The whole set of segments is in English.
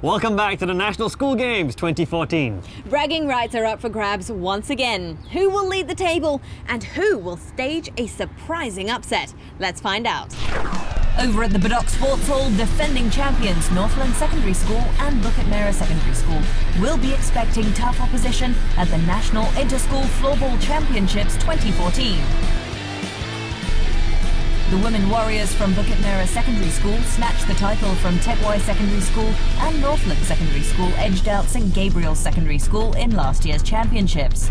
Welcome back to the National School Games 2014. Bragging rights are up for grabs once again. Who will lead the table and who will stage a surprising upset? Let's find out. Over at the Bedok Sports Hall, defending champions Northland Secondary School and Merah Secondary School will be expecting tough opposition at the National Interschool Floorball Championships 2014. The Women Warriors from Bukit Merah Secondary School snatched the title from Teck Secondary School and Northland Secondary School edged out St Gabriel's Secondary School in last year's championships.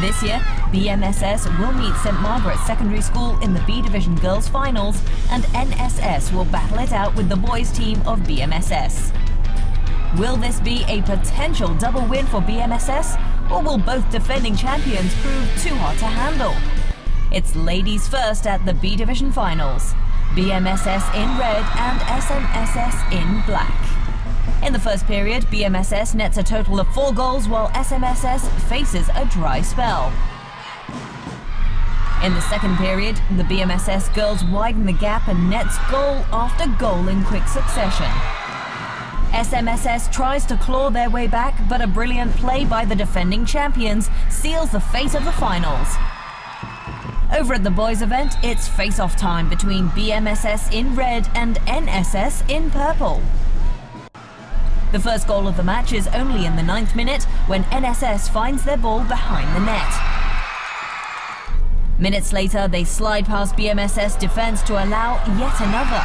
This year, BMSS will meet St Margaret's Secondary School in the B Division Girls Finals and NSS will battle it out with the boys team of BMSS. Will this be a potential double win for BMSS or will both defending champions prove too hard to handle? It's ladies first at the B Division Finals. BMSS in red and SMSS in black. In the first period, BMSS nets a total of four goals while SMSS faces a dry spell. In the second period, the BMSS girls widen the gap and nets goal after goal in quick succession. SMSS tries to claw their way back, but a brilliant play by the defending champions seals the fate of the finals. Over at the boys event, it's face-off time between BMSS in red and NSS in purple. The first goal of the match is only in the ninth minute when NSS finds their ball behind the net. Minutes later, they slide past BMSS defence to allow yet another.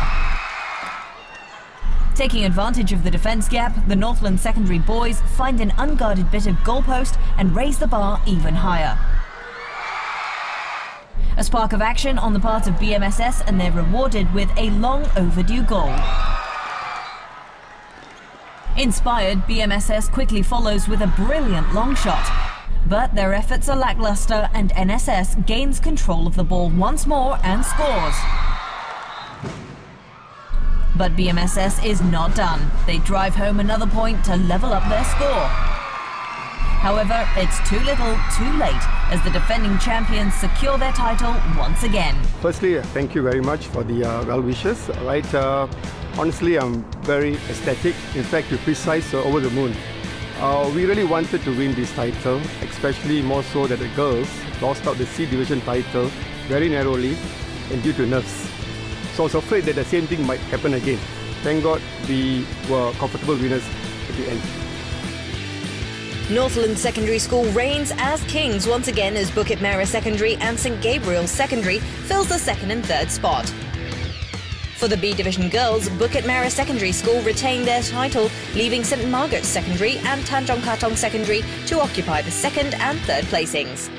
Taking advantage of the defence gap, the Northland secondary boys find an unguarded bit of goalpost and raise the bar even higher. A spark of action on the part of BMSS and they're rewarded with a long overdue goal. Inspired, BMSS quickly follows with a brilliant long shot. But their efforts are lackluster and NSS gains control of the ball once more and scores. But BMSS is not done. They drive home another point to level up their score. However, it's too little, too late, as the defending champions secure their title once again. Firstly, thank you very much for the uh, well wishes. Right, uh, honestly, I'm very ecstatic. In fact, to precise, uh, over the moon. Uh, we really wanted to win this title, especially more so that the girls lost out the C Division title very narrowly and due to nerves. So I was afraid that the same thing might happen again. Thank God we were comfortable winners at the end. Northland Secondary School reigns as kings once again as Bukit Merah Secondary and St Gabriel's Secondary fills the second and third spot. For the B Division girls, Bukit Merah Secondary School retain their title, leaving St Margaret's Secondary and Tanjong Katong Secondary to occupy the second and third placings.